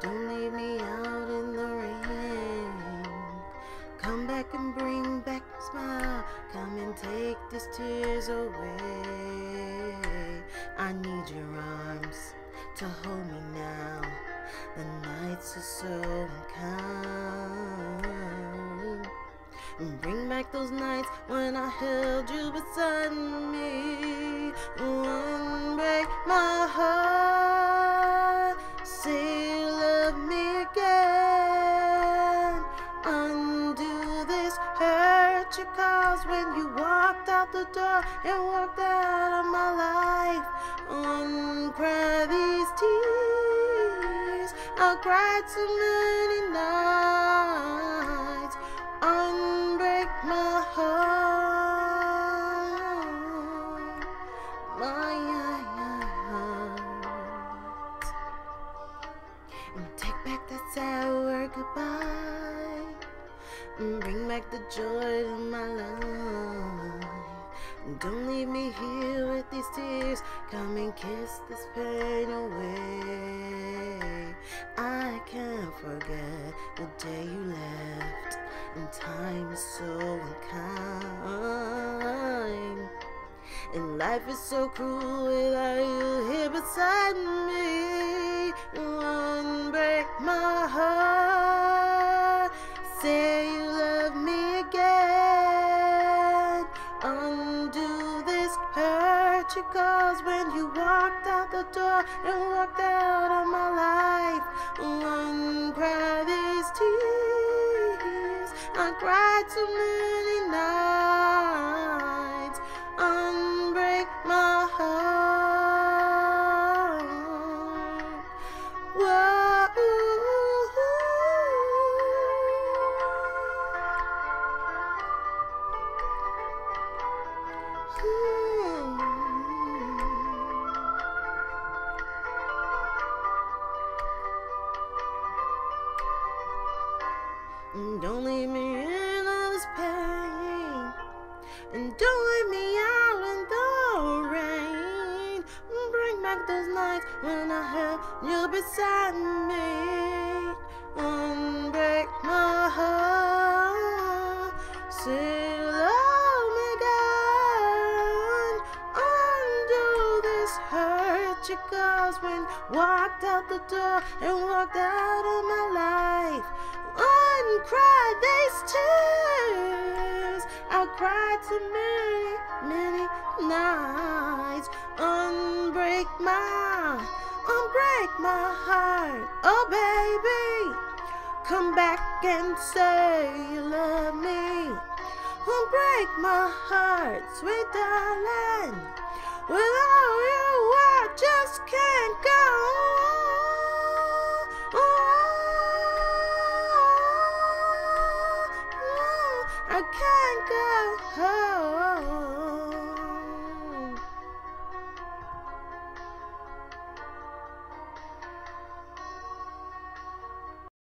Don't leave me out in the rain. Come back and bring back a smile. Come and take these tears away. I need your arms to hold me now. The nights are so unkind. And bring back those nights when I held you beside me. Unbreak my heart. Caused when you walked out the door and walked out of my life. Mm, Uncry these tears. I cried so many nights. Unbreak my heart. My heart. And take back that sour goodbye. And bring back the joy to my life. Don't leave me here with these tears. Come and kiss this pain away. I can't forget the day you left. And time is so unkind. And life is so cruel without you here beside me. Caused when you walked out the door and walked out of my life. Uncry these tears. I cried too many nights. Unbreak my heart. Don't leave me in all this pain. And don't leave me out in the rain. Bring back those nights when I had you beside me. Unbreak my heart. Say me again. Undo this hurt you caused when walked out the door and walked out of my life. Uncry tears. I cried too many, many nights. Unbreak my, unbreak my heart. Oh, baby, come back and say you love me. Unbreak my heart, sweet darling. Go